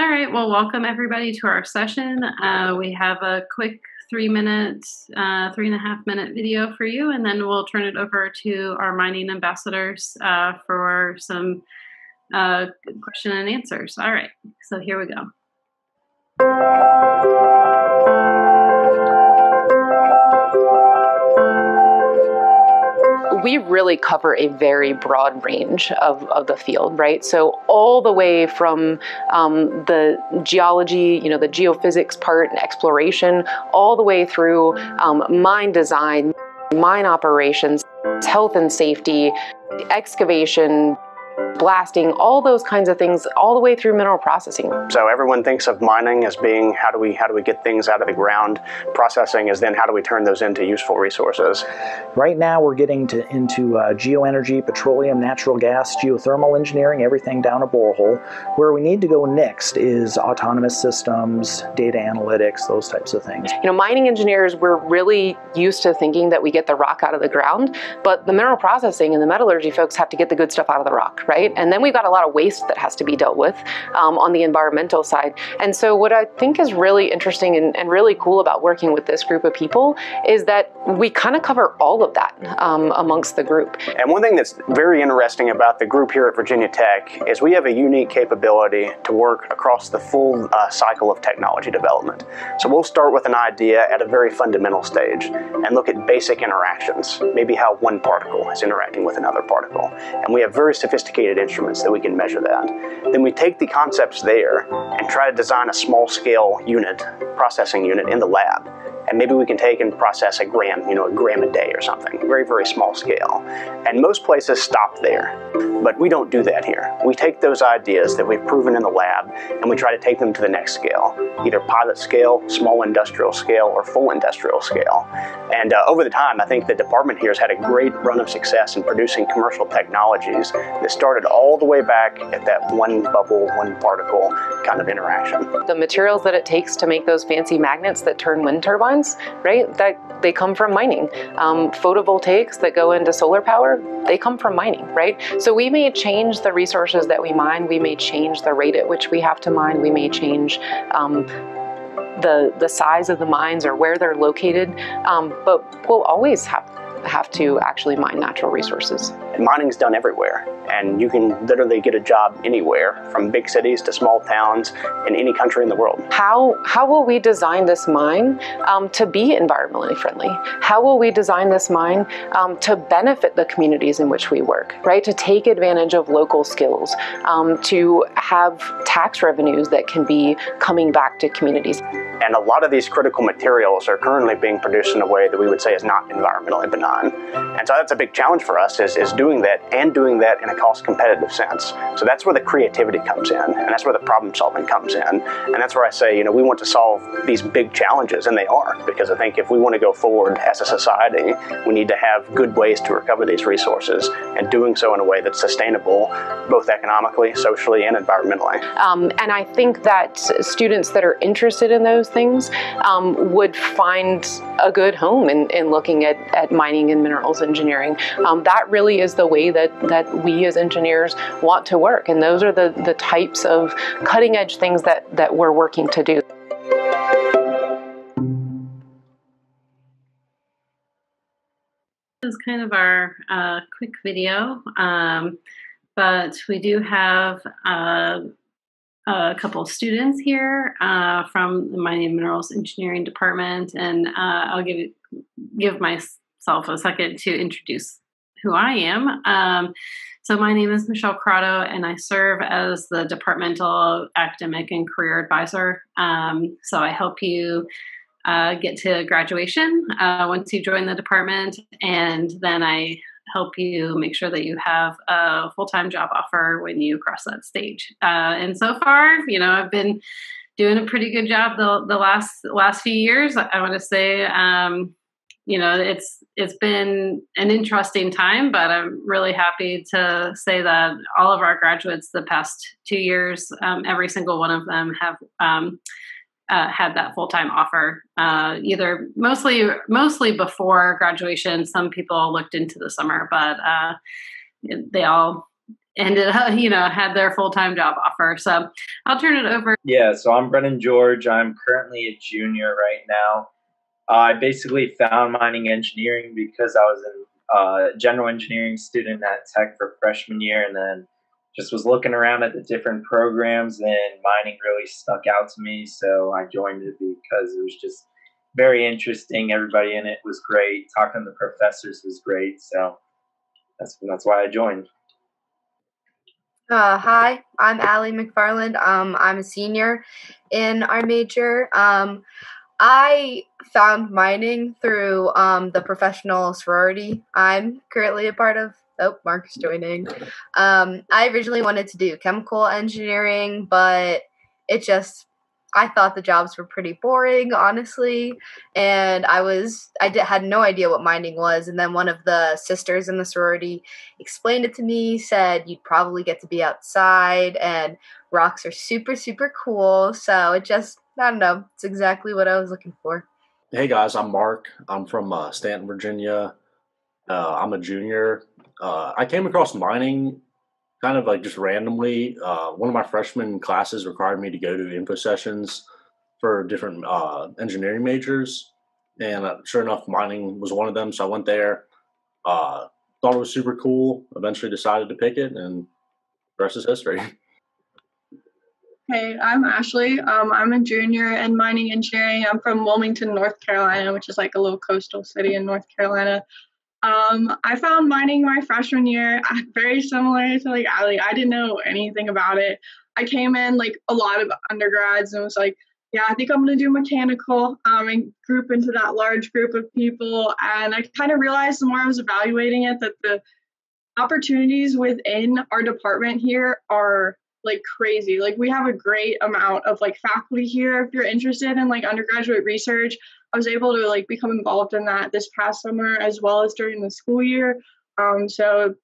All right, well, welcome everybody to our session. Uh, we have a quick three minute, uh, three and a half minute video for you, and then we'll turn it over to our mining ambassadors uh, for some uh, question and answers. All right, so here we go. We really cover a very broad range of, of the field, right? So all the way from um, the geology, you know, the geophysics part and exploration, all the way through um, mine design, mine operations, health and safety, excavation, blasting, all those kinds of things, all the way through mineral processing. So everyone thinks of mining as being how do we how do we get things out of the ground. Processing is then how do we turn those into useful resources. Right now, we're getting to, into uh, geoenergy, petroleum, natural gas, geothermal engineering, everything down a borehole. Where we need to go next is autonomous systems, data analytics, those types of things. You know, mining engineers, we're really used to thinking that we get the rock out of the ground, but the mineral processing and the metallurgy folks have to get the good stuff out of the rock, right? And then we've got a lot of waste that has to be dealt with um, on the environmental side. And so what I think is really interesting and, and really cool about working with this group of people is that we kind of cover all of that um, amongst the group. And one thing that's very interesting about the group here at Virginia Tech is we have a unique capability to work across the full uh, cycle of technology development. So we'll start with an idea at a very fundamental stage and look at basic interactions, maybe how one particle is interacting with another particle. And we have very sophisticated instruments that we can measure that. Then we take the concepts there and try to design a small scale unit, processing unit in the lab and maybe we can take and process a gram, you know, a gram a day or something, very, very small scale. And most places stop there, but we don't do that here. We take those ideas that we've proven in the lab and we try to take them to the next scale, either pilot scale, small industrial scale, or full industrial scale. And uh, over the time, I think the department here has had a great run of success in producing commercial technologies that started all the way back at that one bubble, one particle kind of interaction. The materials that it takes to make those fancy magnets that turn wind turbines right? That they come from mining. Um, photovoltaics that go into solar power, they come from mining, right? So we may change the resources that we mine. We may change the rate at which we have to mine. We may change um, the the size of the mines or where they're located, um, but we'll always have have to actually mine natural resources. Mining is done everywhere, and you can literally get a job anywhere, from big cities to small towns in any country in the world. How, how will we design this mine um, to be environmentally friendly? How will we design this mine um, to benefit the communities in which we work, right? To take advantage of local skills, um, to have tax revenues that can be coming back to communities. And a lot of these critical materials are currently being produced in a way that we would say is not environmentally benign. And so that's a big challenge for us is, is doing that and doing that in a cost competitive sense. So that's where the creativity comes in and that's where the problem solving comes in. And that's where I say, you know, we want to solve these big challenges and they are because I think if we want to go forward as a society, we need to have good ways to recover these resources and doing so in a way that's sustainable both economically, socially, and environmentally. Um, and I think that students that are interested in those things um, would find a good home in, in looking at, at mining and minerals engineering. Um, that really is the way that, that we as engineers want to work. And those are the, the types of cutting edge things that, that we're working to do. This is kind of our uh, quick video, um, but we do have uh, a couple of students here uh, from the Mining and Minerals Engineering Department, and uh, I'll give give myself a second to introduce who I am. Um, so my name is Michelle Corrado, and I serve as the departmental academic and career advisor. Um, so I help you uh, get to graduation uh, once you join the department, and then I help you make sure that you have a full time job offer when you cross that stage. Uh, and so far, you know, I've been doing a pretty good job the the last last few years. I want to say, um, you know, it's it's been an interesting time, but I'm really happy to say that all of our graduates the past two years, um, every single one of them have. Uh, had that full time offer. Uh, either mostly mostly before graduation. Some people looked into the summer, but uh, they all ended up, you know, had their full time job offer. So I'll turn it over. Yeah, so I'm Brennan George. I'm currently a junior right now. I basically found mining engineering because I was a uh, general engineering student at Tech for freshman year, and then just was looking around at the different programs, and mining really stuck out to me. So I joined it because it was just very interesting. Everybody in it was great. Talking to the professors was great. So that's that's why I joined. Uh, hi, I'm Allie McFarland. Um, I'm a senior in our major. Um, I found mining through um, the professional sorority I'm currently a part of. Oh, Mark's joining. Um, I originally wanted to do chemical engineering, but it just I thought the jobs were pretty boring, honestly, and I was I did, had no idea what mining was. And then one of the sisters in the sorority explained it to me. Said you'd probably get to be outside, and rocks are super super cool. So it just I don't know. It's exactly what I was looking for. Hey guys, I'm Mark. I'm from uh, Staunton, Virginia. Uh, I'm a junior. Uh, I came across mining kind of like just randomly. Uh, one of my freshman classes required me to go to info sessions for different uh, engineering majors, and uh, sure enough, mining was one of them. So I went there. Uh, thought it was super cool. Eventually, decided to pick it, and the rest is history. Hey, I'm Ashley. Um, I'm a junior in mining engineering. I'm from Wilmington, North Carolina, which is like a little coastal city in North Carolina. Um, I found mining my freshman year very similar to like Allie. I didn't know anything about it. I came in like a lot of undergrads and was like, yeah, I think I'm gonna do mechanical um, and group into that large group of people. And I kind of realized the more I was evaluating it that the opportunities within our department here are like crazy. Like we have a great amount of like faculty here. If you're interested in like undergraduate research, I was able to like become involved in that this past summer as well as during the school year. Um, so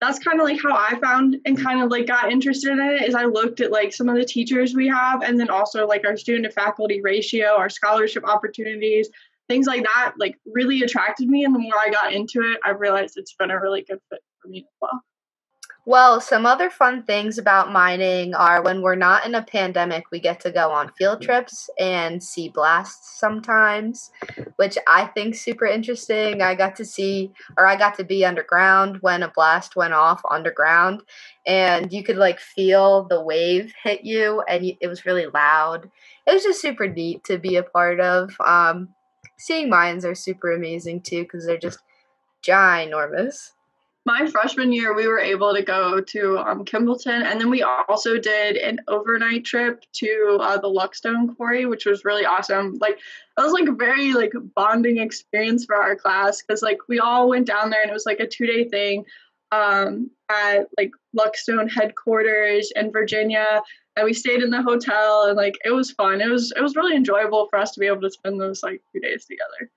that's kind of like how I found and kind of like got interested in it is I looked at like some of the teachers we have and then also like our student to faculty ratio, our scholarship opportunities, things like that like really attracted me and the more I got into it, I realized it's been a really good fit for me as well. Well, some other fun things about mining are when we're not in a pandemic, we get to go on field trips and see blasts sometimes, which I think super interesting. I got to see or I got to be underground when a blast went off underground and you could like feel the wave hit you and it was really loud. It was just super neat to be a part of. Um, seeing mines are super amazing too because they're just ginormous my freshman year, we were able to go to um, Kimballton, and then we also did an overnight trip to uh, the Luck Stone Quarry, which was really awesome. Like, it was like a very like bonding experience for our class because like we all went down there, and it was like a two day thing um, at like Luck Stone headquarters in Virginia, and we stayed in the hotel, and like it was fun. It was it was really enjoyable for us to be able to spend those like two days together.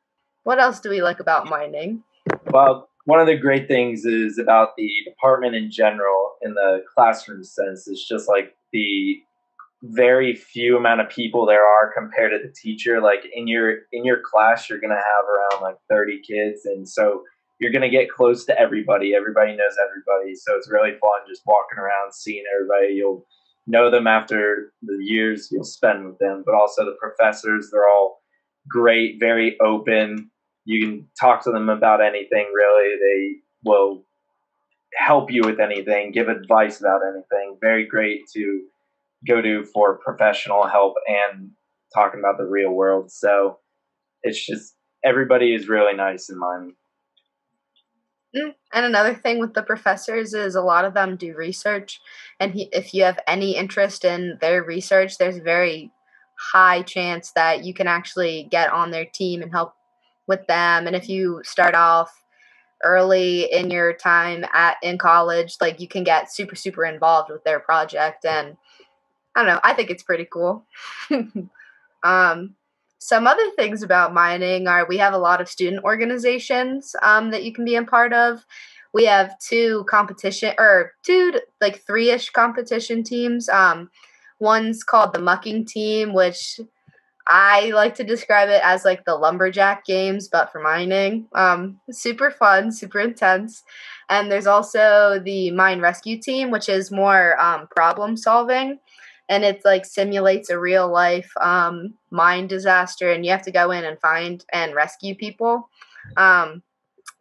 What else do we like about mining? Well, one of the great things is about the department in general in the classroom sense is just like the very few amount of people there are compared to the teacher. Like in your in your class you're going to have around like 30 kids and so you're going to get close to everybody. Everybody knows everybody. So it's really fun just walking around seeing everybody. You'll know them after the years you'll spend with them but also the professors they're all great very open you can talk to them about anything really. They will help you with anything, give advice about anything. Very great to go to for professional help and talking about the real world. So it's just everybody is really nice in mine. Mm, and another thing with the professors is a lot of them do research, and he, if you have any interest in their research, there's very high chance that you can actually get on their team and help with them. And if you start off early in your time at in college like you can get super super involved with their project. And i don't know i think it's pretty cool. Um, some other things about mining are we have a lot of student organizations um, that you can be a part of. We have two competition or two like three-ish competition teams. Um, one's called the mucking team which I like to describe it as like the lumberjack games, but for mining. Um, super fun, super intense. And there's also the mine rescue team, which is more um, problem solving. And it like simulates a real life um, mine disaster, and you have to go in and find and rescue people. Um,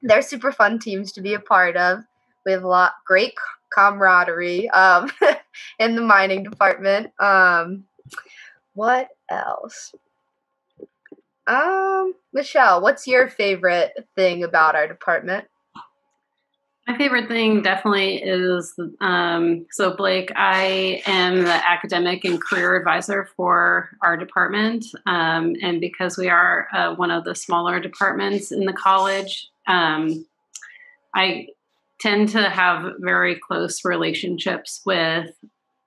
they're super fun teams to be a part of. We have a lot great camaraderie um, in the mining department. Um, what else? Um, Michelle, what's your favorite thing about our department? My favorite thing definitely is um, so, Blake, I am the academic and career advisor for our department. Um, and because we are uh, one of the smaller departments in the college, um, I tend to have very close relationships with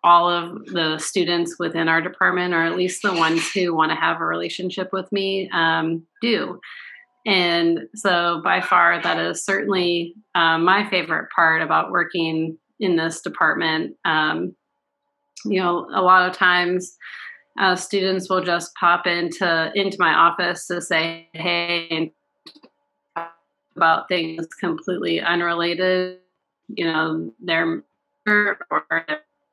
all of the students within our department, or at least the ones who want to have a relationship with me, um, do. And so, by far, that is certainly um, my favorite part about working in this department. Um, you know, a lot of times uh, students will just pop into into my office to say, "Hey," about things completely unrelated. You know, their or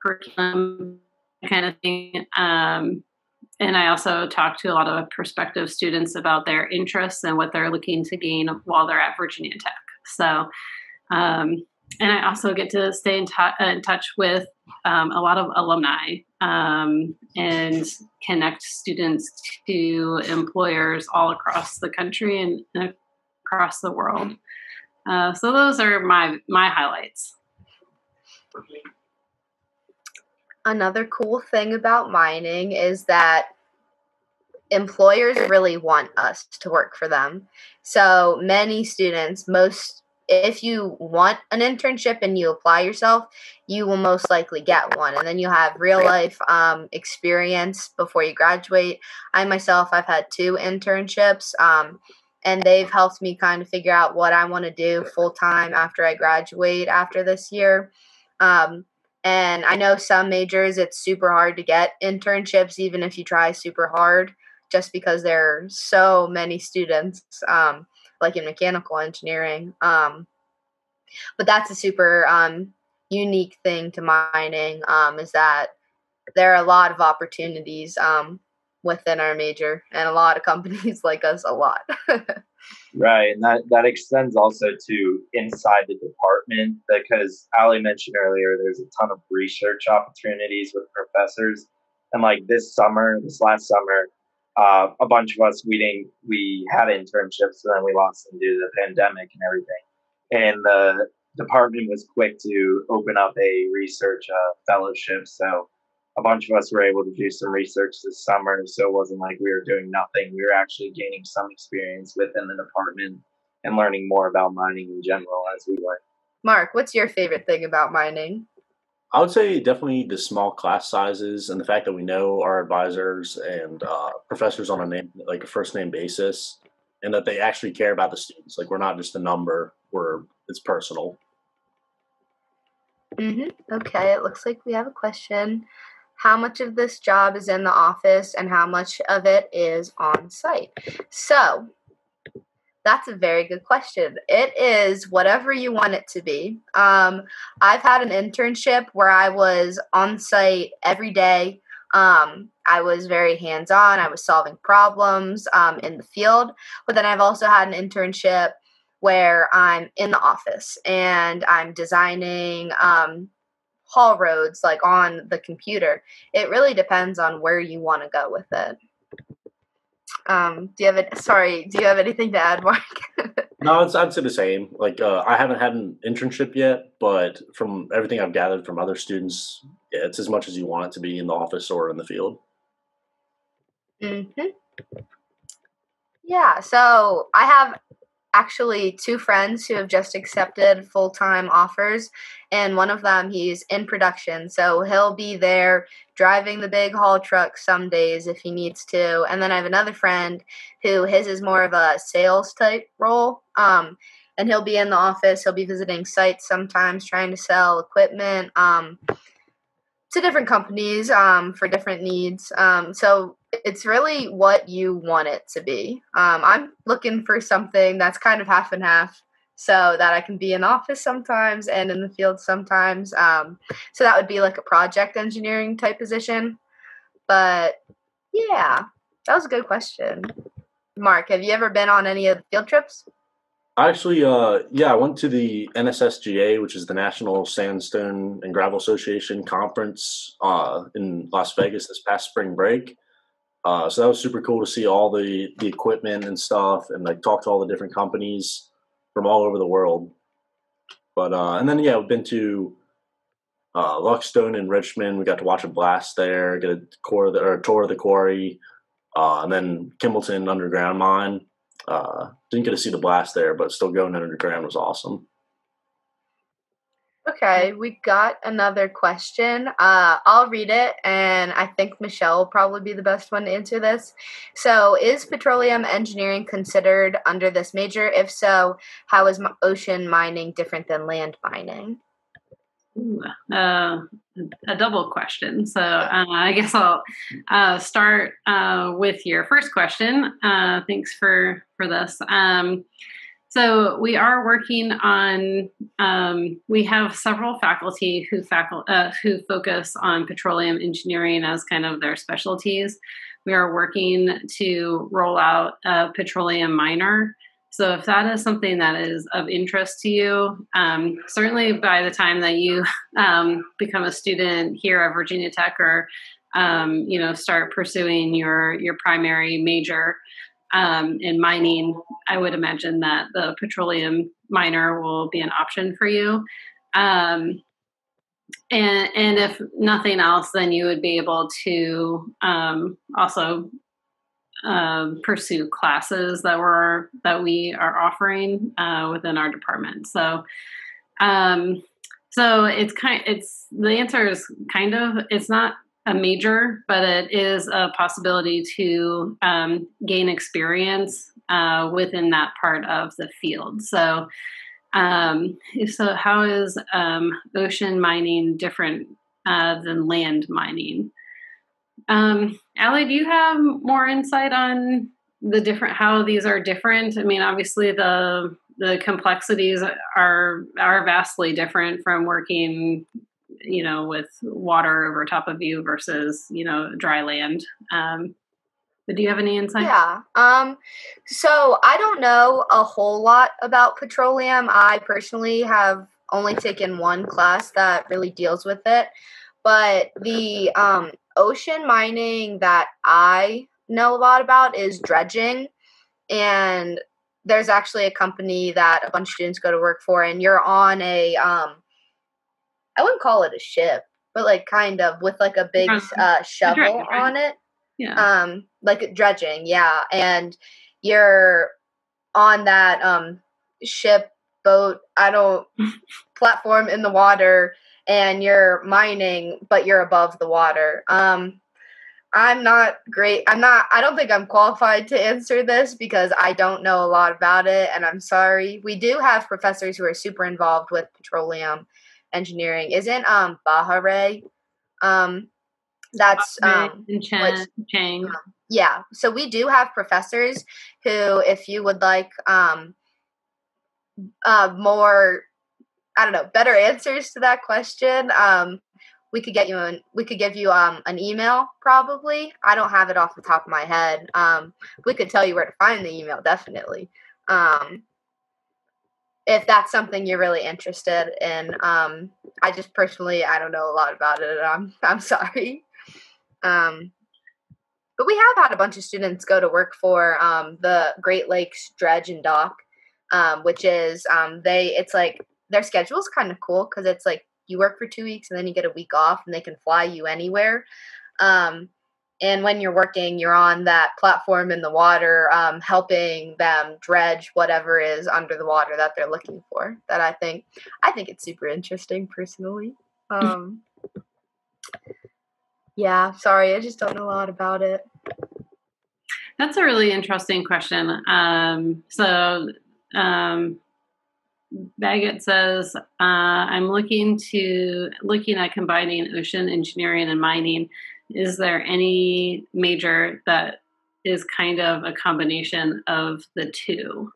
curriculum kind of thing. Um, and I also talk to a lot of prospective students about their interests and what they're looking to gain while they're at Virginia Tech. So, um, and I also get to stay in, t- in touch with um, a lot of alumni um, and connect students to employers all across the country and, and across the world. Uh, so those are my my highlights. Another cool thing about mining is that employers really want us to work for them. So many students, most if you want an internship and you apply yourself, you will most likely get one. And then you'll have real life um, experience before you graduate. I myself, I've had two internships, um, and they've helped me kind of figure out what I want to do full time after I graduate after this year. Um, and I know some majors, it's super hard to get internships, even if you try super hard, just because there are so many students, um, like in mechanical engineering. Um, but that's a super um, unique thing to mining um, is that there are a lot of opportunities um, within our major, and a lot of companies like us a lot. right, and that that extends also to inside the department because Allie mentioned earlier there's a ton of research opportunities with professors, and like this summer, this last summer. Uh, a bunch of us we didn't we had internships and then we lost them due to the pandemic and everything and the department was quick to open up a research uh, fellowship so a bunch of us were able to do some research this summer, so it wasn't like we were doing nothing. We were actually gaining some experience within the department and learning more about mining in general as we went. Mark, what's your favorite thing about mining? I would say definitely the small class sizes and the fact that we know our advisors and uh, professors on a name like a first name basis, and that they actually care about the students. Like we're not just a number; we're it's personal. Mm-hmm. Okay, it looks like we have a question how much of this job is in the office and how much of it is on site? So, that's a very good question. It is whatever you want it to be. Um, I've had an internship where I was on site every day. Um, I was very hands on, I was solving problems um, in the field. But then I've also had an internship where I'm in the office and I'm designing um, haul roads like on the computer. It really depends on where you want to go with it. Um, do you have it? Sorry, do you have anything to add, Mark? no, it's I'd say the same. Like uh, I haven't had an internship yet, but from everything I've gathered from other students, yeah, it's as much as you want it to be in the office or in the field. Mm-hmm. Yeah, so I have actually two friends who have just accepted full time offers, and one of them he's in production, so he'll be there driving the big haul truck some days if he needs to. And then I have another friend who his is more of a sales type role. Um, and he'll be in the office. He'll be visiting sites sometimes, trying to sell equipment um, to different companies um, for different needs. Um, so it's really what you want it to be. Um, I'm looking for something that's kind of half and half so that I can be in office sometimes and in the field sometimes. Um, so that would be like a project engineering type position. But yeah, that was a good question. Mark, have you ever been on any of the field trips? I actually, uh, yeah, I went to the NSSGA, which is the National Sandstone and Gravel Association conference uh, in Las Vegas this past spring break. Uh, so that was super cool to see all the the equipment and stuff, and like talk to all the different companies from all over the world. But uh, and then yeah, we've been to uh, Luck Stone in Richmond. We got to watch a blast there, get a core the, or tour of the quarry, uh, and then Kimballton Underground Mine. Uh, didn't get to see the blast there, but still going underground was awesome. Okay, we got another question. Uh, I'll read it, and I think Michelle will probably be the best one to answer this. So, is petroleum engineering considered under this major? If so, how is ocean mining different than land mining? Ooh, uh, a double question. So uh, I guess I'll uh, start uh, with your first question. Uh, thanks for for this. Um, so we are working on. Um, we have several faculty who facul- uh, who focus on petroleum engineering as kind of their specialties. We are working to roll out a petroleum minor so if that is something that is of interest to you, um, certainly by the time that you um, become a student here at Virginia Tech or um, you know start pursuing your your primary major um, in mining, I would imagine that the petroleum minor will be an option for you. Um, and and if nothing else, then you would be able to um, also um, pursue classes that we're that we are offering uh, within our department. So, um, so it's kind. It's the answer is kind of. It's not a major, but it is a possibility to um, gain experience uh, within that part of the field. So, um, so how is um, ocean mining different uh, than land mining? Um, Allie, do you have more insight on the different how these are different? I mean, obviously the the complexities are are vastly different from working, you know, with water over top of you versus you know dry land. Um, but do you have any insight? Yeah. Um, so I don't know a whole lot about petroleum. I personally have only taken one class that really deals with it. But the um, ocean mining that I know a lot about is dredging. And there's actually a company that a bunch of students go to work for, and you're on a, um, I wouldn't call it a ship, but like kind of with like a big uh, shovel on it. Yeah. Um, like dredging, yeah. And you're on that um ship, boat, I don't platform in the water and you're mining, but you're above the water. Um, I'm not great. I'm not, I don't think I'm qualified to answer this because I don't know a lot about it, and I'm sorry. We do have professors who are super involved with petroleum engineering. Isn't um Bahareh? Um, that's um, Chen, Chang. Um, yeah. So we do have professors who, if you would like um, uh, more I don't know, better answers to that question, um, we could get you an we could give you um, an email probably. I don't have it off the top of my head. Um, we could tell you where to find the email definitely. Um, if that's something you're really interested in. Um, I just personally I don't know a lot about it. I'm I'm sorry. Um, but we have had a bunch of students go to work for um, the Great Lakes Dredge and Dock, um, which is um, they it's like their schedule is kind of cool because it's like you work for two weeks and then you get a week off and they can fly you anywhere. Um, and when you're working, you're on that platform in the water, um, helping them dredge whatever is under the water that they're looking for. That I think, I think it's super interesting personally. Um, yeah, sorry, I just don't know a lot about it. That's a really interesting question. Um, so, um, Baggett says, uh, I'm looking to looking at combining ocean engineering and mining. Is there any major that is kind of a combination of the two?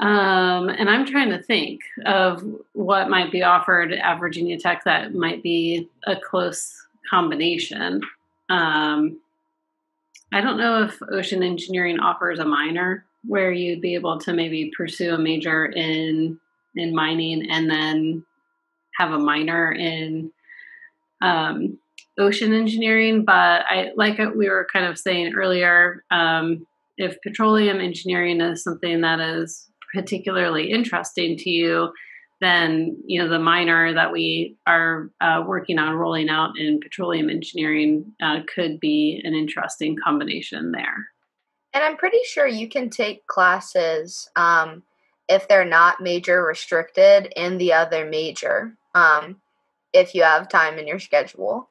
Um, and I'm trying to think of what might be offered at Virginia Tech that might be a close combination. Um, I don't know if ocean engineering offers a minor where you'd be able to maybe pursue a major in in mining and then have a minor in um, ocean engineering. But I like we were kind of saying earlier, um, if petroleum engineering is something that is particularly interesting to you, then you know the minor that we are uh, working on rolling out in petroleum engineering uh, could be an interesting combination there. And I'm pretty sure you can take classes um, if they're not major restricted in the other major um, if you have time in your schedule.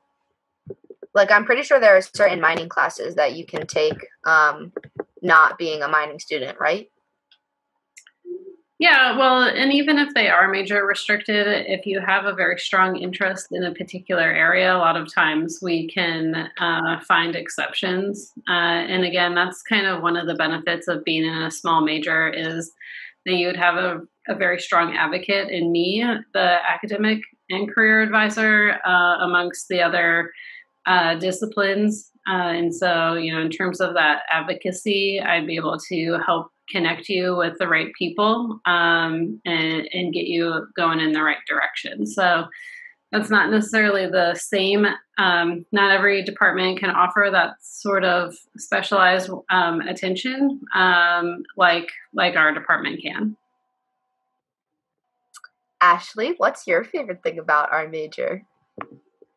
Like I'm pretty sure there are certain mining classes that you can take um, not being a mining student, right? Yeah, well, and even if they are major restricted, if you have a very strong interest in a particular area, a lot of times we can uh, find exceptions. Uh, and again, that's kind of one of the benefits of being in a small major is that you would have a, a very strong advocate in me, the academic and career advisor, uh, amongst the other uh, disciplines. Uh, and so, you know, in terms of that advocacy, I'd be able to help connect you with the right people um, and, and get you going in the right direction. So that's not necessarily the same. Um, not every department can offer that sort of specialized um, attention um, like like our department can. Ashley, what's your favorite thing about our major?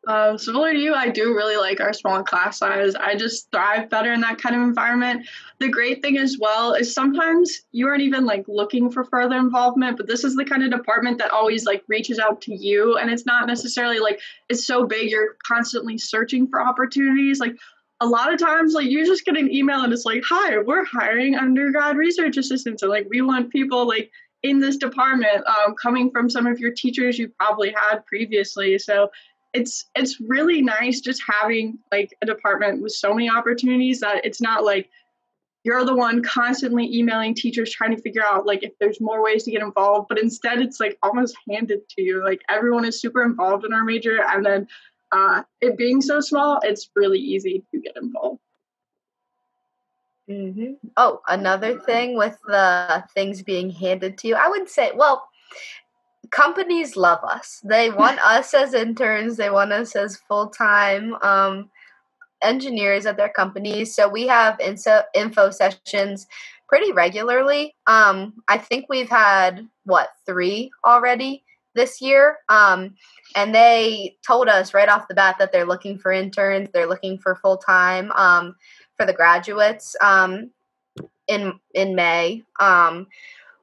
Um, similar to you, I do really like our small class size. I just thrive better in that kind of environment. The great thing as well is sometimes you aren't even like looking for further involvement, but this is the kind of department that always like reaches out to you. And it's not necessarily like it's so big, you're constantly searching for opportunities. Like a lot of times, like you just get an email and it's like, hi, we're hiring undergrad research assistants. And like we want people like in this department um, coming from some of your teachers you probably had previously. So it's it's really nice just having like a department with so many opportunities that it's not like you're the one constantly emailing teachers trying to figure out like if there's more ways to get involved but instead it's like almost handed to you like everyone is super involved in our major and then uh, it being so small it's really easy to get involved mm-hmm. oh another thing with the things being handed to you i would say well companies love us. They want us as interns. They want us as full time um, engineers at their companies. So we have info, info sessions pretty regularly. Um, I think we've had what three already this year. Um, and they told us right off the bat that they're looking for interns. They're looking for full time um, for the graduates um, in in May. Um,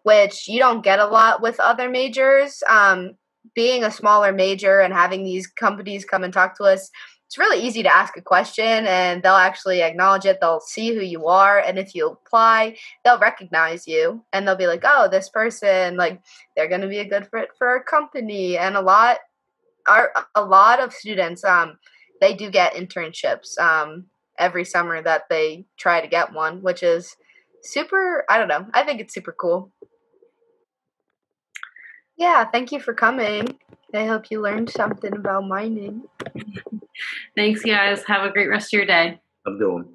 which you don't get a lot with other majors. Um, being a smaller major and having these companies come and talk to us, it's really easy to ask a question and they'll actually acknowledge it. They'll see who you are. And if you apply, they'll recognize you and they'll be like, oh, this person, like, they're going to be a good fit for our company. And a lot, are a lot of students, um, they do get internships um, every summer that they try to get one, which is super, I don't know, I think it's super cool. Yeah, thank you for coming. I hope you learned something about mining. Thanks, guys. Have a great rest of your day. I'm doing.